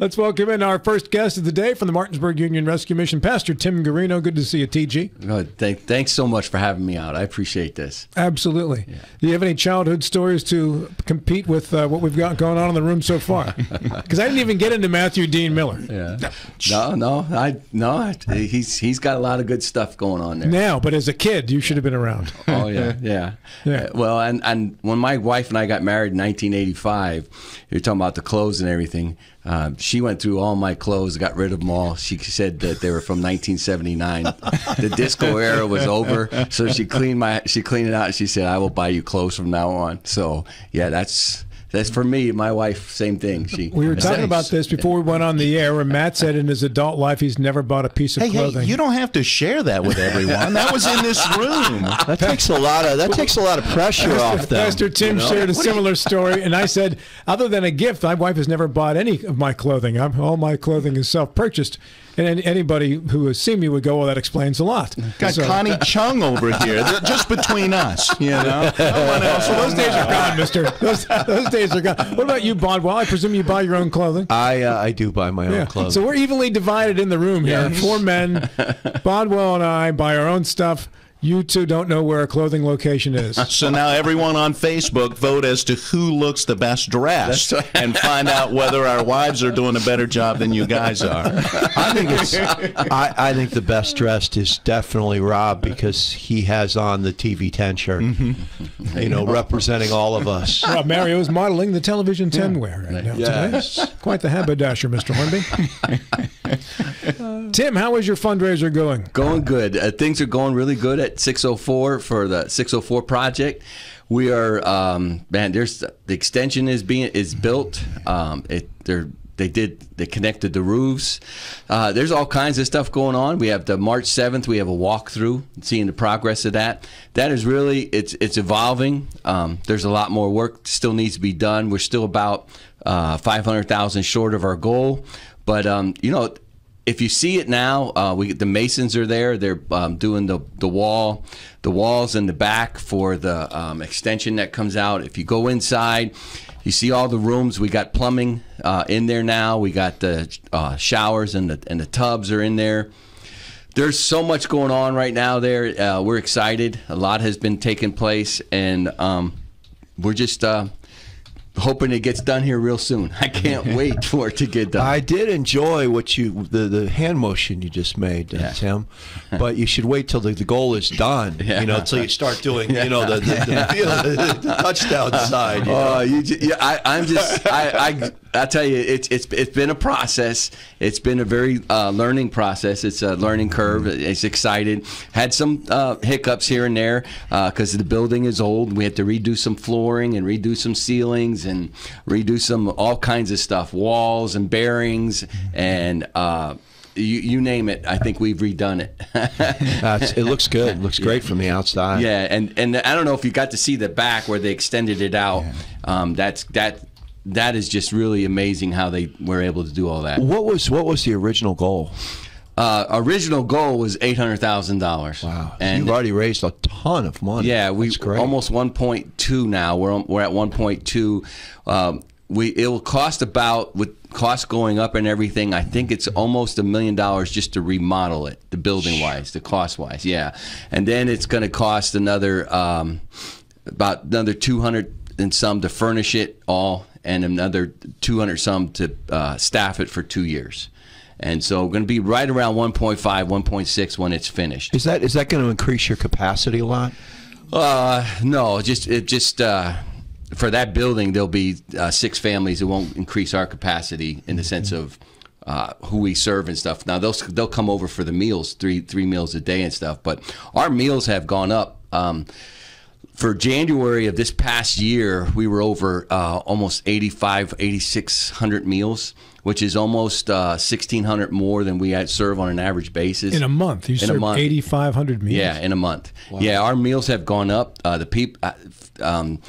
Let's welcome in our first guest of the day from the Martinsburg Union Rescue Mission, Pastor Tim Guerino. Good to see you, TG. Good. Thank, thanks so much for having me out. I appreciate this. Absolutely. Do you have any childhood stories to compete with uh, what we've got going on in the room so far? Because I didn't even get into Matthew Dean Miller. Yeah. No, no, I no. I, he's he's got a lot of good stuff going on there. Now, but as a kid, you should have been around. Oh yeah, yeah, Yeah. Uh, Well, and and when my wife and I got married in 1985, you're talking about the clothes and everything. Um, she went through all my clothes, got rid of them all. She said that they were from 1979. the disco era was over, so she cleaned my she cleaned it out. and She said, "I will buy you clothes from now on." So yeah, that's that's for me. My wife, same thing. She We were talking about this before we went on the air, and Matt said in his adult life he's never bought a piece of Hey, clothing. hey, you don't have to share that with everyone. That was in this room. That takes a lot of that takes a lot of pressure off them. Pastor Tim you know? shared a similar story, and I said, other than a gift, my wife has never bought any of my clothing. I'm, all my clothing is self-purchased, and anybody who has seen me would go, "Well, that explains a lot." Got So- Connie Chung over here, just between us, you know. No one else So those days are gone, Mister. Those, those days are gone. What about you, Bondwell? I presume you buy your own clothing. I uh, I do buy my own Yeah. clothes. So we're evenly divided in the room here. Four men. Bondwell and I buy our own stuff. You two don't know where a clothing location is. So now everyone on Facebook vote as to who looks the best dressed and find out whether our wives are doing a better job than you guys are. I think it's I, I think the best dressed is definitely Rob because he has on the TV 10 shirt. You know, representing all of us. Rob is modeling the television 10 wear right now. Yes. today. Quite the haberdasher, Mr. Hornby. Tim, how is your fundraiser going? Going good. Uh, things are going really good at 604 for the 604 project. We are um, man. There's the extension is being is built. Um, it they're they did they connected the roofs. Uh, there's all kinds of stuff going on. We have the March 7th. We have a walkthrough, seeing the progress of that. That is really it's it's evolving. Um, there's a lot more work still needs to be done. We're still about uh, 500,000 short of our goal, but um, you know if you see it now, uh, we the masons are there. They're um, doing the the wall, the walls in the back for the um, extension that comes out. If you go inside, you see all the rooms. We got plumbing uh, in there now. We got the uh, showers and the and the tubs are in there. There's so much going on right now. There, uh, we're excited. A lot has been taking place, and um, we're just. Uh, Hoping it gets done here real soon. I can't wait for it to get done. I did enjoy what you the, the hand motion you just made, uh, Yeah. Tim. But you should wait till the, the goal is done. You know, until you start doing you know the the, the, the touchdown side. you know? Oh, you, ju- yeah, I, I'm just, I, I, I tell you, it's, it's, it's been a process. It's been a very uh, learning process. It's a learning curve. It's excited. Had some uh, hiccups here and there because the building is old. We had to redo some flooring and redo some ceilings and redo some all kinds of stuff, walls and bearings and. Uh, you, you name it. I think we've redone it. That's, it looks good. It looks great from the outside. Yeah, and and I don't know if you got to see the back where they extended it out. Um, that's that that is just really amazing how they were able to do all that. What was what was the original goal? Uh, original goal was eight hundred thousand dollars. Wow, and you've already raised a ton of money. yeah, we almost one point two now. We're we're at one point two. Um, we it will cost about with costs going up and everything. I think it's almost a million dollars just to remodel it, the building wise, the cost wise. Yeah, and then it's going to cost another um, about another two hundred and some to furnish it all, and another two hundred some to uh, staff it for two years. And so we're going to be right around 1.5, 1.6 when it's finished. Is that is that going to increase your capacity a lot? Uh, no, just it just uh, for that building there'll be uh, six families. It won't increase our capacity in the sense of uh, who we serve and stuff. Now they'll they'll come over for the meals, three three meals a day and stuff. But our meals have gone up. Um, for January of this past year, we were over uh, almost 85, 8,600 meals, which is almost uh, 1,600 more than we serve on an average basis. In a month, you In a serve month. 8,500 meals. Yeah, in a month. Yeah, our meals have gone up. Uh, the peop, uh, um,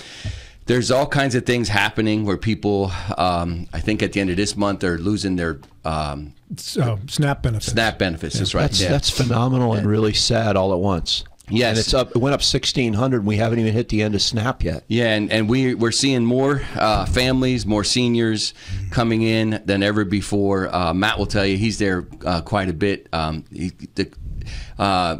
there's all kinds of things happening where people, um, I think at the end of this month, they're losing their um, So, SNAP benefits. SNAP benefits. That's right. That's yeah. that's phenomenal and really sad all at once. Yes. and it's up. It went up sixteen hundred. We haven't even hit the end of SNAP yet. Yeah, and, and we we're seeing more uh, families, more seniors coming in than ever before. Uh, Matt will tell you he's there uh, quite a bit. Um, he, the, uh,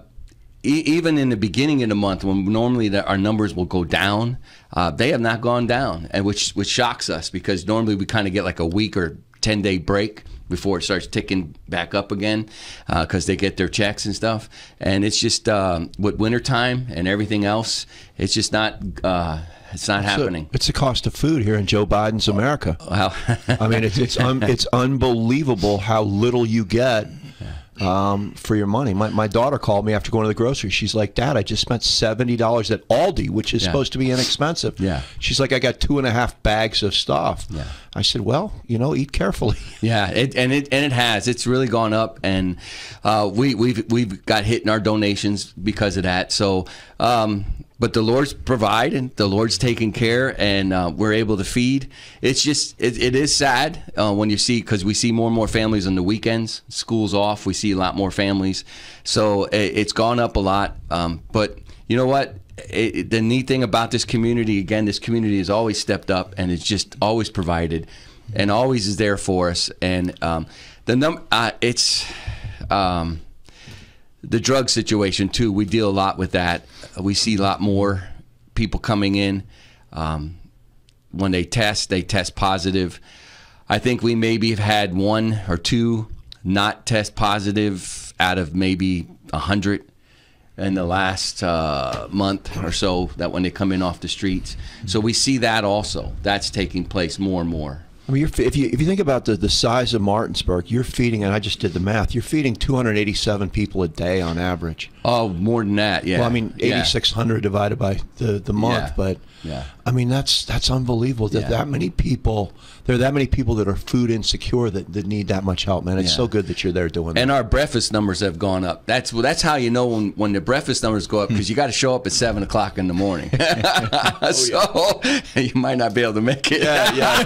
e- even in the beginning of the month, when normally the, our numbers will go down, uh, they have not gone down, and which which shocks us because normally we kind of get like a week or ten day break before it starts ticking back up again because they get their checks and stuff. And it's just um, with wintertime and everything else, it's just not uh, it's not happening. it's the cost of food here in Joe Biden's America. Wow. I mean, it's it's un, it's unbelievable how little you get um, for your money. My my daughter called me after going to the grocery. She's like, "Dad, I just spent seventy dollars at Aldi, which is Yeah. supposed to be inexpensive." Yeah. She's like, "I got two and a half bags of stuff." Yeah. I said, "Well, you know, eat carefully." Yeah, it, and it and it has. It's really gone up, and uh, we we've we've got hit in our donations because of that. So, um, but the Lord's providing, the Lord's taking care, and uh, we're able to feed. It's just it, it is sad uh, when you see because we see more and more families on the weekends, schools off. We see a lot more families, so it, it's gone up a lot. Um, but you know what? It, the neat thing about this community, again, this community has always stepped up and it's just always provided and always is there for us. And um, the num uh, it's um, the drug situation too. We deal a lot with that. We see a lot more people coming in. Um, when they test, they test positive. I think we maybe have had one or two not test positive out of maybe a hundred in the last uh, month or so. That when they come in off the streets, so we see that also. That's taking place more and more. I mean, you're, if you if you think about the, the size of Martinsburg, you're feeding, and I just did the math. You're feeding 287 people a day on average. Oh, more than that, yeah. Well, I mean, Yeah. 8,600 divided by the, the month, Yeah. but Yeah. I mean, that's that's unbelievable that Yeah. that many people, there are that many people that are food insecure that, that need that much help, man. It's Yeah. so good that you're there doing And that. our breakfast numbers have gone up. That's well, that's how you know when, when the breakfast numbers go up hmm. because you got to show up at seven o'clock in the morning. so oh, you might not be able to make it. yeah, yeah,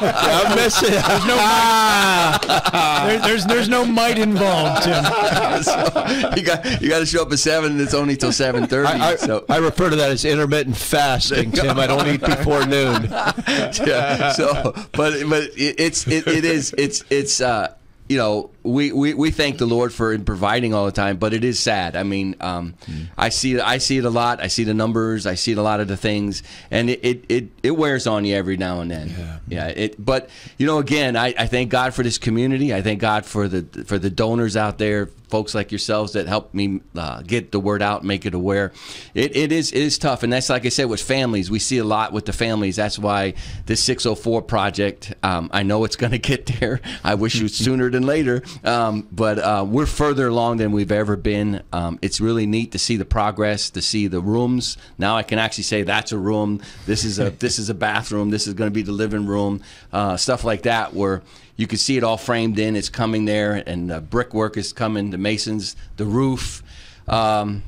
yeah. I'm missing. There's no There, there's there's no might involved, Tim. so you got you got to show up at seven, and it's only till seven thirty. I, I, so I refer to that as intermittent fasting, Tim. I don't eat before noon. yeah. So, but but it, it's it, it is it's it's uh you know we, we we thank the Lord for providing all the time, but it is sad. I mean, um, I see I see it a lot. I see the numbers. I see a lot of the things, and it it, it, it wears on you every now and then. Yeah. Yeah. It. But you know, again, I, I thank God for this community. I thank God for the for the donors out there, folks like yourselves that help me uh, get the word out, make it aware. It, it is it is tough, and that's like I said with families. We see a lot with the families. That's why this 604 project. Um, I know it's going to get there. I wish it was sooner than later. Um, but uh, we're further along than we've ever been. Um, it's really neat to see the progress, to see the rooms. Now I can actually say that's a room. This is a this is a bathroom. This is going to be the living room. Uh, stuff like that where you can see it all framed in. It's coming there, and the brickwork is coming. The masons, the roof. Um,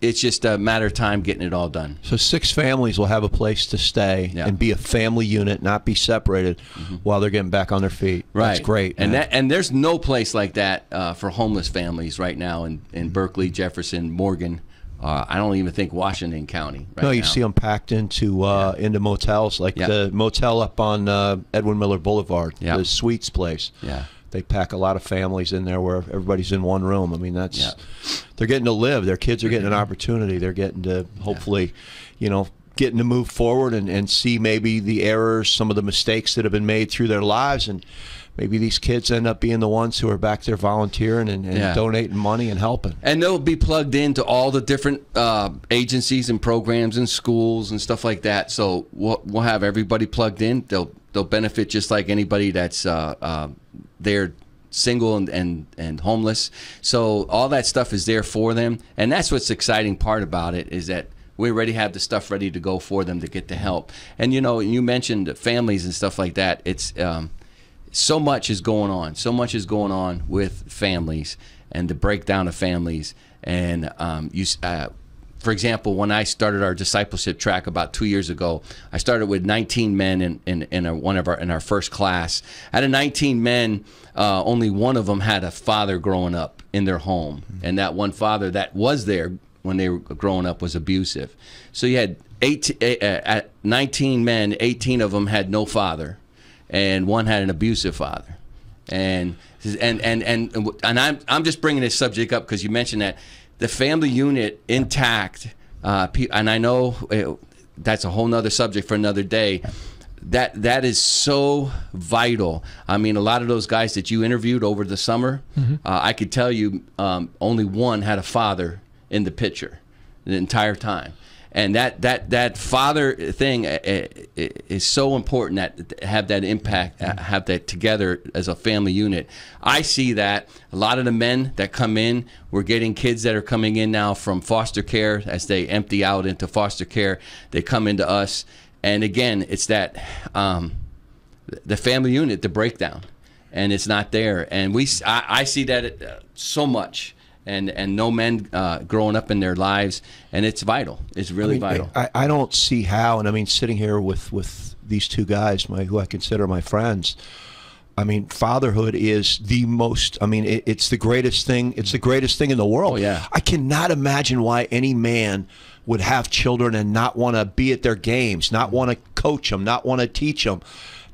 it's just a matter of time getting it all done. So six families will have a place to stay Yeah. and be a family unit, not be separated, while they're getting back on their feet. Right, That's great. and that and there's no place like that uh, for homeless families right now in, in Berkeley, Jefferson, Morgan. Uh, I don't even think Washington County. Right no, you now. see them packed into uh, into motels, like Yeah. the motel up on uh, Edwin Miller Boulevard, Yeah. the Suites place. Yeah. They pack a lot of families in there where everybody's in one room. I mean, that's Yeah. they're getting to live. Their kids are getting an opportunity. They're getting to hopefully, you know, getting to move forward and, and see maybe the errors, some of the mistakes that have been made through their lives, and maybe these kids end up being the ones who are back there volunteering and, and Yeah. donating money and helping. and they'll be plugged into all the different uh, agencies and programs and schools and stuff like that. So we'll, we'll have everybody plugged in. They'll they'll benefit just like anybody that's uh, uh, there single and, and and homeless. So all that stuff is there for them, and that's what's exciting part about it is that. We already have the stuff ready to go for them to get the help, and you know, you mentioned families and stuff like that. It's um, so much is going on. So much is going on with families and the breakdown of families. And um, you, uh, for example, when I started our discipleship track about two years ago, I started with 19 men in in, in a, one of our in our first class. Out of 19 men, uh, only one of them had a father growing up in their home, and that one father that was there when they were growing up was abusive. So you had 18, uh, 19 men, 18 of them had no father, and one had an abusive father. And and and and and I'm I'm just bringing this subject up because you mentioned that the family unit intact. Uh, and I know it, that's a whole nother subject for another day that that is so vital. I mean, a lot of those guys that you interviewed over the summer, mm-hmm. uh, I could tell you um, only one had a father in the picture the entire time. And that, that, that father thing uh, uh, is so important that have that impact, have that together as a family unit. I see that a lot of the men that come in, we're getting kids that are coming in now from foster care as they empty out into foster care. They come into us and again, it's that um, the family unit, the breakdown, and it's not there. And we, I, I see that uh, so much. And, and no men uh, growing up in their lives, and it's vital. It's really I mean, vital. I, I don't see how, and I mean, sitting here with, with these two guys, my who I consider my friends, I mean, fatherhood is the most. I mean, it, it's the greatest thing. It's the greatest thing in the world. Oh, yeah. I cannot imagine why any man would have children and not want to be at their games, not want to coach them, not want to teach them,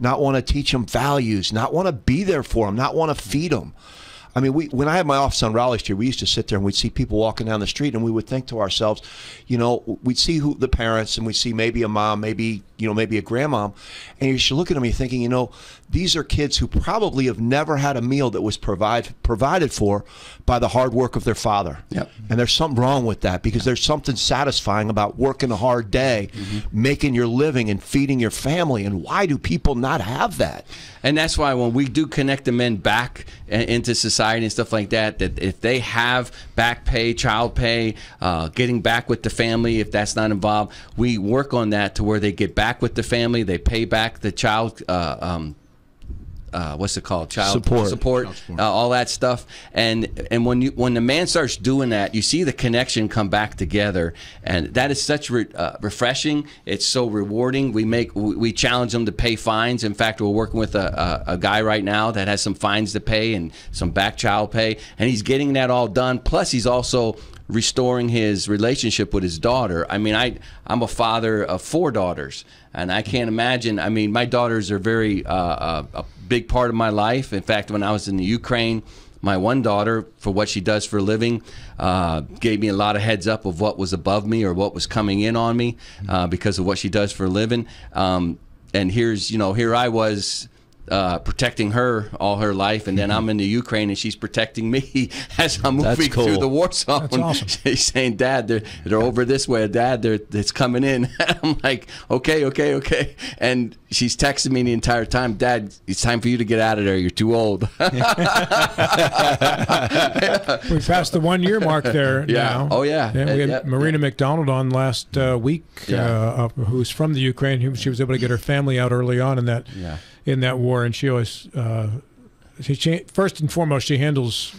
not want to teach them values, not want to be there for them, not want to feed them. I mean, we when I had my office on Raleigh Street, we used to sit there and we'd see people walking down the street, and we would think to ourselves, you know, we'd see who the parents, and we'd see maybe a mom, maybe you know, maybe a grandmom, and you should look at them and thinking, you know, these are kids who probably have never had a meal that was provide, provided for by the hard work of their father. Yep. And there's something wrong with that because there's something satisfying about working a hard day, mm-hmm. making your living and feeding your family. And why do people not have that? And that's why when we do connect the men back into society and stuff like that, that if they have back pay, child pay, uh, getting back with the family, if that's not involved, we work on that to where they get back with the family, they pay back the child uh, um, uh, what's it called? Child support, support, support. Uh, all that stuff. And and when you when the man starts doing that you see the connection come back together. And that is such re uh, refreshing. It's so rewarding. We make we challenge them to pay fines. In fact we're working with a, a, a guy right now that has some fines to pay and some back child pay. And he's getting that all done. Plus he's also restoring his relationship with his daughter. I mean, I I'm a father of four daughters, and I can't imagine. I mean, my daughters are very uh, uh a big part of my life. In fact, when I was in the Ukraine, my one daughter, for what she does for a living, uh, gave me a lot of heads up of what was above me or what was coming in on me uh, because of what she does for a living. Um, and here's, you know, here I was uh, protecting her all her life, and then I'm in the Ukraine, and she's protecting me as I'm moving cool. through the war zone. That's awesome. She's saying, "Dad, they're they're over this way. Dad, they're it's coming in." I'm like, "Okay, okay, okay," and she's texting me the entire time, "Dad, it's time for you to get out of there. You're too old." we passed the one year mark there. Yeah. Now. Oh yeah. yeah we had yep. Marina McDonald on last uh, week, Yeah. uh, who's from the Ukraine. She was able to get her family out early on in that Yeah. In that war, and she always uh, she, she first and foremost she handles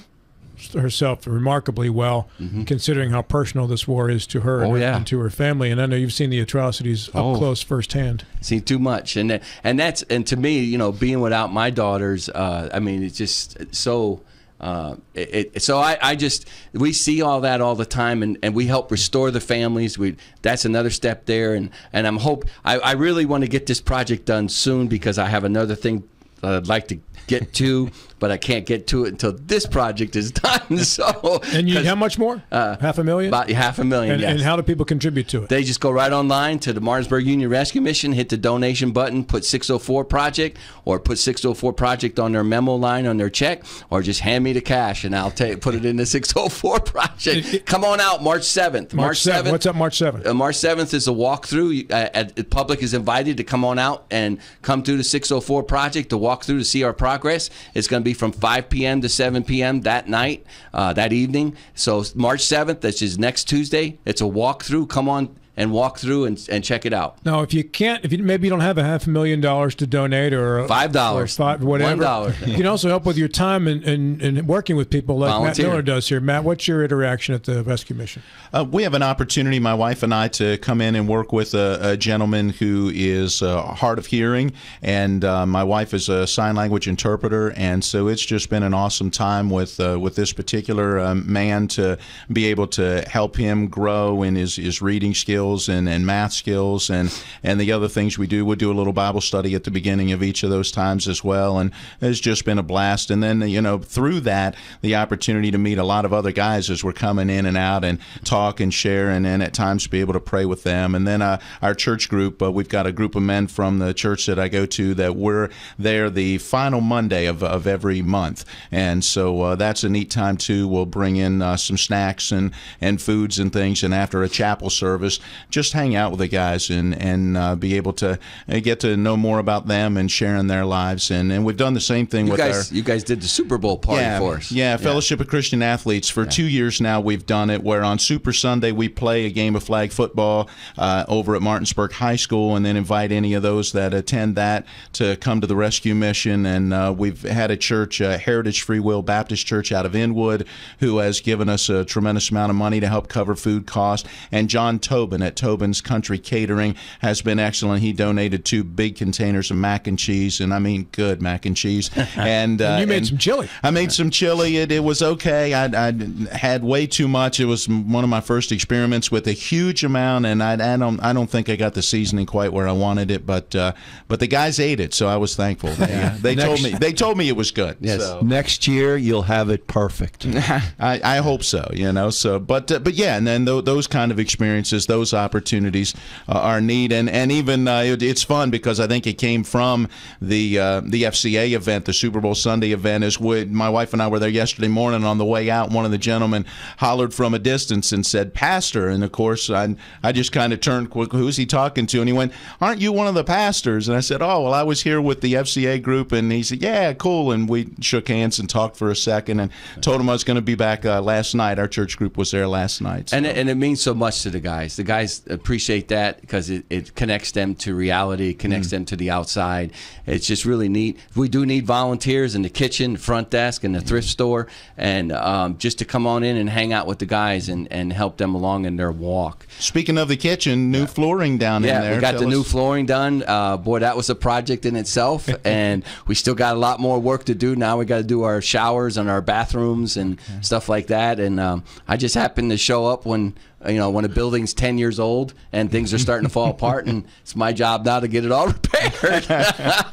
herself remarkably well, considering how personal this war is to her Mm-hmm. Oh, and, yeah. and to her family. And I know you've seen the atrocities up Oh. close firsthand. seen too much and that- and that's and to me you know being without my daughters uh, i mean it's just so uh, it, it, so I, I just we see all that all the time and, and we help restore the families. We that's another step there. And and i'm hope i, I really want to get this project done soon because i have another thing i'd like to get to but i can't get to it until this project is done so And you how much more? Uh, Half a million. about half a million and, yes. and how do people contribute to it? They just go right online to the Martinsburg Union Rescue Mission, hit the donation button, put 604 Project, or put 604 Project on their memo line on their check, or just hand me the cash and I'll take put it in the 604 Project. Come on out March 7th. March seventh. What's up, March seventh? Uh, March 7th is a walkthrough. Uh, uh, the public is invited to come on out and come through the 604 project to walk through to see our progress. It's going to be from 5 p.m. to 7 p.m. that night, uh, that evening. So March 7th, which is next Tuesday, it's a walkthrough. Come on and walk through and, and check it out. Now, if you can't, if you maybe you don't have a half a million dollars to donate or Five dollars. or five, whatever, One dollar. you can also help with your time and, and, and working with people like Volunteer. Matt Miller does here. Matt, what's your interaction at the rescue mission? Uh, we have an opportunity, my wife and I, to come in and work with a, a gentleman who is uh, hard of hearing, and uh, my wife is a sign language interpreter, and so it's just been an awesome time with uh, with this particular um, man to be able to help him grow in his, his reading skills and, and math skills, and and the other things we do. We do a little Bible study at the beginning of each of those times as well, and it's just been a blast. And then you know through that, the opportunity to meet a lot of other guys as we're coming in and out and talk and share, and, and at times be able to pray with them. And then uh, our church group, uh, we've got a group of men from the church that I go to that we're there the final Monday of, of every month, and so uh, that's a neat time too. We'll bring in uh, some snacks and, and foods and things, and after a chapel service, just hang out with the guys and and uh, be able to uh, get to know more about them and sharing their lives. And, and we've done the same thing You with guys, our you guys did the Super Bowl party yeah, for us. Yeah, Fellowship of Christian Athletes. For two years now, we've done it where on Super Sunday we play a game of flag football uh, over at Martinsburg High School and then invite any of those that attend that to come to the rescue mission. And uh, we've had a church, uh, Heritage Free Will Baptist Church out of Inwood, who has given us a tremendous amount of money to help cover food costs. And John Tobin at Tobin's Country Catering has been excellent. He donated two big containers of mac and cheese, and I mean good mac and cheese. And, uh, And you made and some chili. I made some chili. It, it was okay. I, I had way too much. It was one of my first experiments with a huge amount, and I, I don't I don't think I got the seasoning quite where I wanted it. But uh, but the guys ate it, so I was thankful. They, uh, they told me they told me it was good. Yes. So. Next year, you'll have it perfect. I, I hope so, you know. So, but uh, but yeah, and then th- those kind of experiences, those opportunities uh, are neat, and and even uh, it, it's fun because I think it came from the uh, the FCA event, the Super Bowl Sunday event. Is with my wife and I were there yesterday morning on the way out. One of the gentlemen hollered from a distance and said, "Pastor," and of course I I just kind of turned quick. Who's he talking to? And he went, "Aren't you one of the pastors?" And I said, "Oh, well, I was here with the FCA group," and he said, "Yeah, cool." And we shook hands and talked for a second, and told him I was going to be back uh, last night. Our church group was there last night. so- And it, and it means so much to the guys. The guys appreciate that because it, it connects them to reality, it connects them to the outside. It's just really neat. We do need volunteers in the kitchen, front desk, and the thrift store, and um, just to come on in and hang out with the guys and, and help them along in their walk. Speaking of the kitchen, new flooring down in there. Yeah, we got Tell the new flooring done. Uh, boy, that was a project in itself, and we still got a lot more work to do. Now we got to do our showers and our bathrooms and stuff like that. And um, I just happened to show up when you know when a building's ten years old and things are starting to fall apart, and it's my job now to get it all repaired.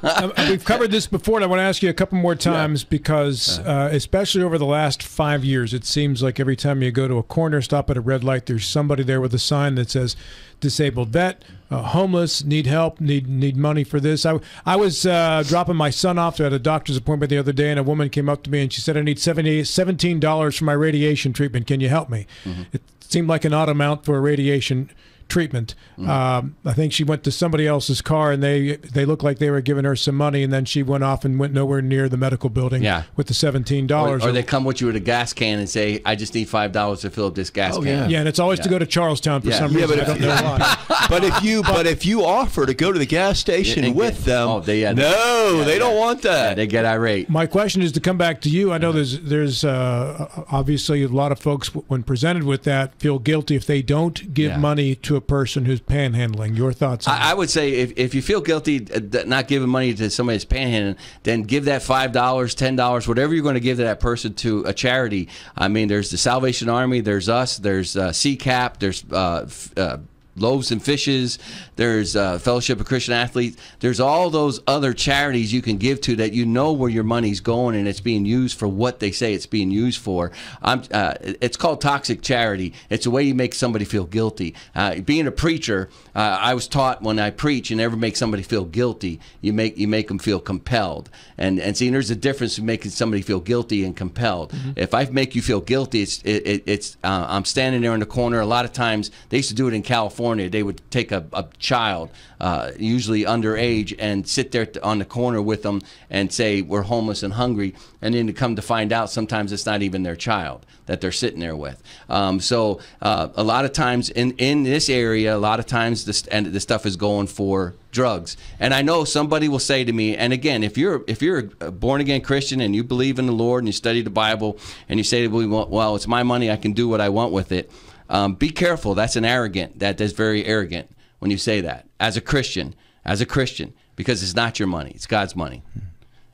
Um, we've covered this before, and I want to ask you a couple more times because, uh, especially over the last five years, it seems like every time you go to a corner stop at a red light, there's somebody there with a sign that says "disabled vet." Uh, homeless, need help, need need money for this. I, I was uh, dropping my son off at a doctor's appointment the other day, and a woman came up to me and she said, "I need 70, $17 for my radiation treatment. Can you help me?" It seemed like an odd amount for radiation treatment. Um, I think she went to somebody else's car and they they looked like they were giving her some money, and then she went off and went nowhere near the medical building. Yeah. with the seventeen or, dollars. or they come with you with a gas can and say, "I just need five dollars to fill up this gas Oh, can." yeah. yeah, and it's always to go to Charlestown for Yeah. some Yeah, reason. but I don't know why. but if you but if you offer to go to the gas station Yeah, and with get- them, oh, they- yeah, no, yeah, they don't yeah. want Yeah, that. they get irate. My question is to come back to you. I know there's there's uh, obviously a lot of folks when presented with that feel guilty if they don't give Yeah. money to a person who's panhandling. Your thoughts? I, I would say if, if you feel guilty uh, not giving money to somebody that's panhandling, then give that five dollars, ten dollars, whatever you're going to give to that person to a charity. I mean, there's the Salvation Army, there's us, there's uh, CCAP, there's uh, uh, Loaves and Fishes, there's uh, Fellowship of Christian Athletes. There's all those other charities you can give to that you know where your money's going and it's being used for what they say it's being used for. I'm, uh, it's called toxic charity. It's a way you make somebody feel guilty. Uh, being a preacher, uh, I was taught when I preach, you never make somebody feel guilty. You make you make them feel compelled. And and see, there's a difference in making somebody feel guilty and compelled. If I make you feel guilty, it's it, it, it's uh, I'm standing there in the corner. A lot of times they used to do it in California. California, they would take a, a child, uh, usually underage, and sit there on the corner with them and say, We're homeless and hungry. And then to come to find out, sometimes it's not even their child that they're sitting there with. Um, so uh, a lot of times in, in this area, a lot of times this, and the stuff is going for drugs. And I know somebody will say to me, and again, if you're if you're a born again Christian and you believe in the Lord and you study the Bible and you say, well, it's my money, I can do what I want with it. Um, be careful. That's an arrogant. That is very arrogant when you say that as a Christian, as a Christian, because it's not your money. It's God's money.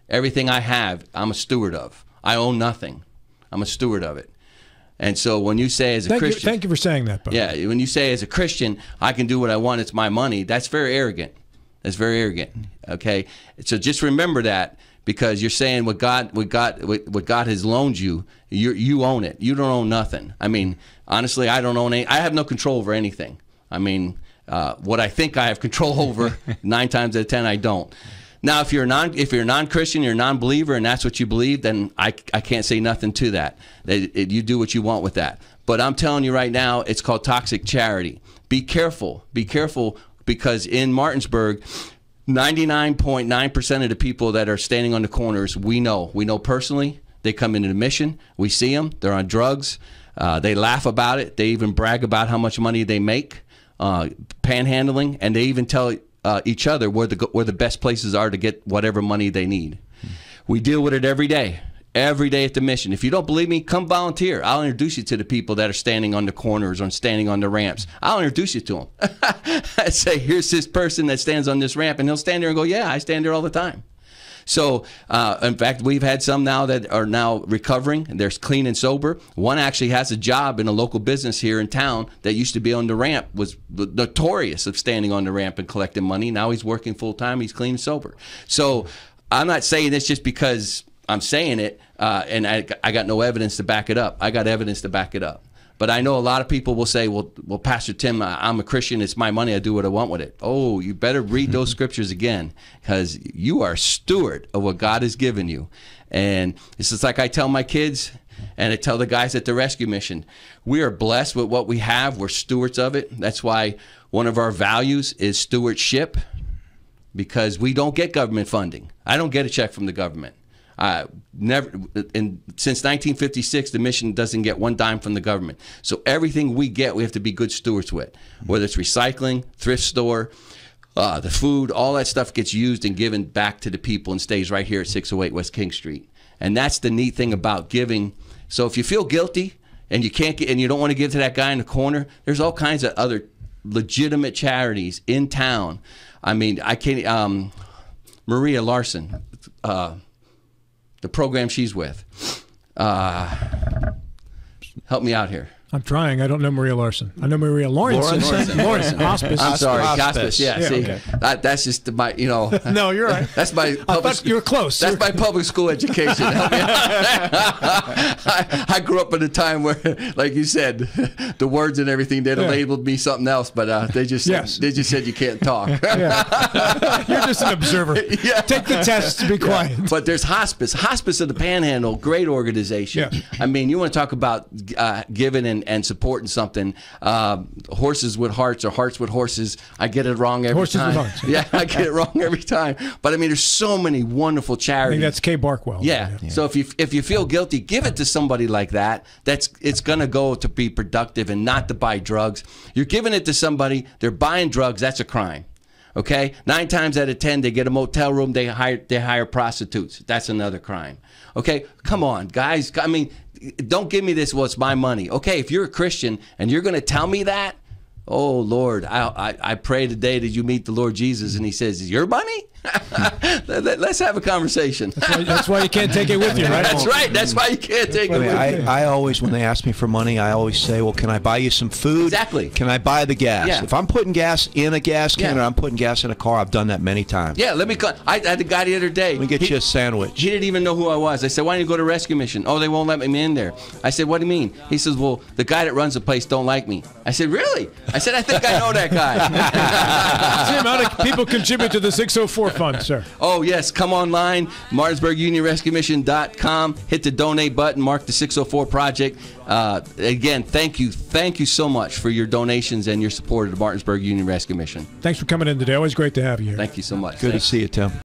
Everything I have, I'm a steward of. I own nothing. I'm a steward of it. And so when you say as a thank Christian, you, thank you for saying that. Buddy. Yeah, when you say as a Christian, I can do what I want. It's my money. That's very arrogant. That's very arrogant. Okay, so just remember that because you're saying what God, what God, what God has loaned you, you you own it. You don't own nothing. I mean, honestly, I don't own any. I have no control over anything. I mean, uh, what I think I have control over, nine times out of ten, I don't. Now, if you're non if you're non Christian, you're a non-believer, and that's what you believe, then I, I can't say nothing to that. It, it, you do what you want with that. But I'm telling you right now, it's called toxic charity. Be careful. Be careful because in Martinsburg, 99.9% of the people that are standing on the corners, we know. We know personally. They come into the mission. We see them. They're on drugs. Uh, they laugh about it. They even brag about how much money they make uh, panhandling, and they even tell uh, each other where the where the best places are to get whatever money they need. We deal with it every day, every day at the mission. If you don't believe me, come volunteer. I'll introduce you to the people that are standing on the corners or standing on the ramps. I'll introduce you to them. I say, here's this person that stands on this ramp, and he'll stand there and go, yeah, I stand there all the time. So, uh, in fact, we've had some now that are now recovering. They're clean and sober. One actually has a job in a local business here in town that used to be on the ramp, was notorious of standing on the ramp and collecting money. Now he's working full time. He's clean and sober. So, I'm not saying this just because I'm saying it, uh, and I, I got no evidence to back it up. I got evidence to back it up. But I know a lot of people will say, "Well, well, Pastor Tim, I'm a Christian. It's my money. I do what I want with it." Oh, you better read those scriptures again, because you are steward of what God has given you. And it's just like I tell my kids, and I tell the guys at the rescue mission, we are blessed with what we have. We're stewards of it. That's why one of our values is stewardship, because we don't get government funding. I don't get a check from the government. Uh, never in, since 1956, the mission doesn't get one dime from the government. So everything we get, we have to be good stewards with. Whether it's recycling, thrift store, uh, the food, all that stuff gets used and given back to the people and stays right here at 608 West King Street. And that's the neat thing about giving. So if you feel guilty and you can't get and you don't want to give to that guy in the corner, there's all kinds of other legitimate charities in town. I mean, I can't. Um, Maria Larson. Uh, the program she's with. Uh, help me out here. I'm trying. I don't know Maria Larson. I know Maria Lawrence. Lawrence. Lawrence. Hospice. I'm sorry, Hospice. hospice. Yeah, Yeah, see, okay. that, that's just my, you know. No, you're right. That's my. Public, thought you were close. That's my public school education. Help me out. I, I grew up in a time where, like you said, the words and everything they'd have Yeah. labeled me something else, but uh, they just Yes. they just said you can't talk. You're just an observer. Yeah. Take the test to be quiet. But there's hospice. Hospice of the Panhandle, great organization. Yeah. I mean, you want to talk about uh, giving and, and supporting something. Uh, horses with hearts or hearts with horses. I get it wrong every Horses with time. hearts. Yeah, I get it wrong every time. But I mean, there's so many wonderful I charities. think that's Kay Barkwell. Yeah. So if you if you feel guilty, give it to somebody like that. That's it's gonna go to be productive and not to buy drugs. You're giving it to somebody. They're buying drugs. That's a crime. Okay. Nine times out of ten, they get a motel room. They hire they hire prostitutes. That's another crime. Okay. Come on, guys. I mean, don't give me this. Well, it's my money. Okay. If you're a Christian and you're gonna tell me that. Oh Lord, I, I I pray today that you meet the Lord Jesus, and He says, "Is your money?" Let- let- Let's have a conversation. That's why you can't take it with you, right? That's right. That's why you can't take it I, with you. I, I always, when they ask me for money, I always say, "Well, can I buy you some food? Exactly. Can I buy the gas? Yeah. If I'm putting gas in a gas can Yeah. or I'm putting gas in a car, I've done that many times. Yeah, let me. co- I, I had a guy the other day. Let me get he, you a sandwich. He didn't even know who I was. I said, "Why don't you go to rescue mission?" Oh, they won't let me in there. I said, "What do you mean?" He says, "Well, the guy that runs the place don't like me." I said, "Really?" I said, "I think I know that guy." Tim, how do people contribute to the 604 fund, sir? Oh, yes. Come online, MartinsburgUnionRescueMission.com. Hit the donate button, mark the 604 Project. Uh, again, thank you. Thank you so much for your donations and your support of the Martinsburg Union Rescue Mission. Thanks for coming in today. Always great to have you here. Thank you so much. Good Thanks. to see you, Tim.